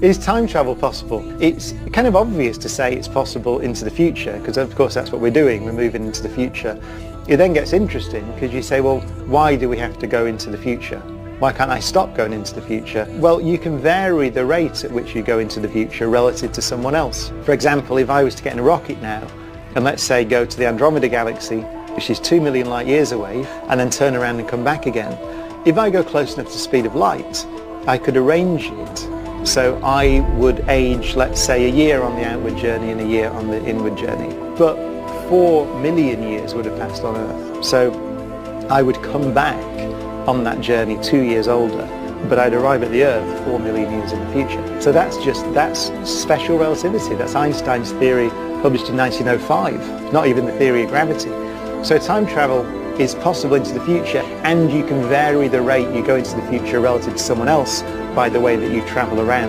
Is time travel possible? It's kind of obvious to say it's possible into the future because of course that's what we're doing, we're moving into the future. It then gets interesting because you say, well, why do we have to go into the future? Why can't I stop going into the future? Well, you can vary the rate at which you go into the future relative to someone else. For example, if I was to get in a rocket now and let's say go to the Andromeda Galaxy, which is 2 million light years away, and then turn around and come back again, if I go close enough to the speed of light, I could arrange it so I would age, let's say, a year on the outward journey and a year on the inward journey. But four million years would have passed on Earth. So I would come back on that journey two years older, but I'd arrive at the Earth four million years in the future. So that's just, that's special relativity. That's Einstein's theory published in 1905, not even the theory of gravity. So time travel is possible into the future and you can vary the rate you go into the future relative to someone else by the way that you travel around.